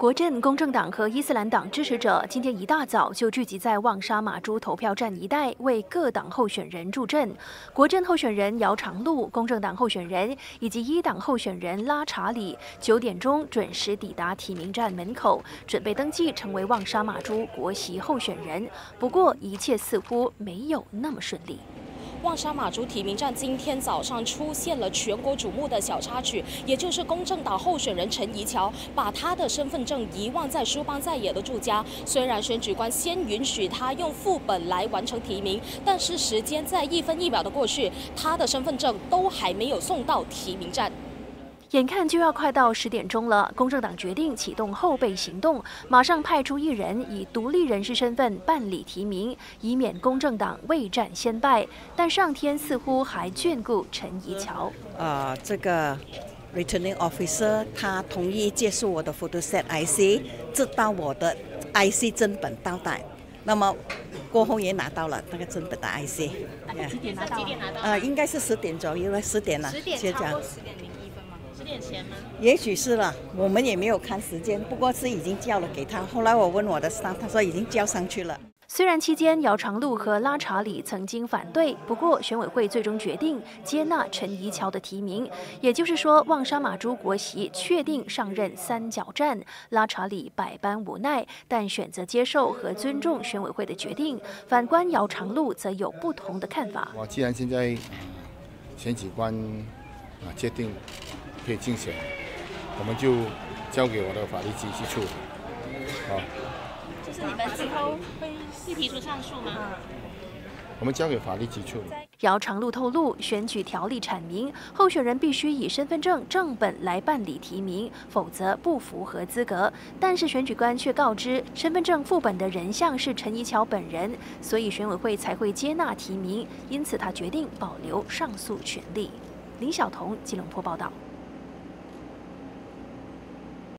国阵公正党和伊斯兰党支持者今天一大早就聚集在旺沙马珠投票站一带，为各党候选人助阵。国阵候选人姚长路、公正党候选人以及一党候选人拉查里，九点钟准时抵达提名站门口，准备登记成为旺沙马珠国席候选人。不过，一切似乎没有那么顺利。旺沙马珠提名站今天早上出现了全国瞩目的小插曲，也就是公正党候选人陈怡乔把他的身份证遗忘在书邦在野的住家。虽然选举官先允许他用副本来完成提名，但是时间在一分一秒的过去，他的身份证都还没有送到提名站。眼看就要快到十点钟了，公正党决定启动后备行动，马上派出一人以独立人士身份办理提名，以免公正党未战先败。但上天似乎还眷顾陈怡乔。啊，这个 returning officer 他同意接受我的 photo set IC，直到我的 IC 真本到达。那么过后也拿到了那个真本的 IC。几点拿到？几点拿到？呃，应该是十点左右了，十点了。十点差不多十点零。十点前吗？也许是了，我们也没有看时间，不过是已经交了给他。后来我问我的 staff，他说已经交上去了。虽然期间姚长路和拉查里曾经反对，不过选委会最终决定接纳陈怡乔的提名，也就是说，旺沙马珠国席确定上任三角战。拉查里百般无奈，但选择接受和尊重选委会的决定。反观姚长路则有不同的看法。我既然现在选举官啊决定。可以竞选，我们就交给我的法律机器处。好，就是你们之后会会提出上诉吗？我们交给法律机处。姚长路透露，选举条例阐明，候选人必须以身份证正本来办理提名，否则不符合资格。但是选举官却告知，身份证副本的人像是陈怡桥本人，所以选委会才会接纳提名。因此，他决定保留上诉权利。林晓彤，吉隆坡报道。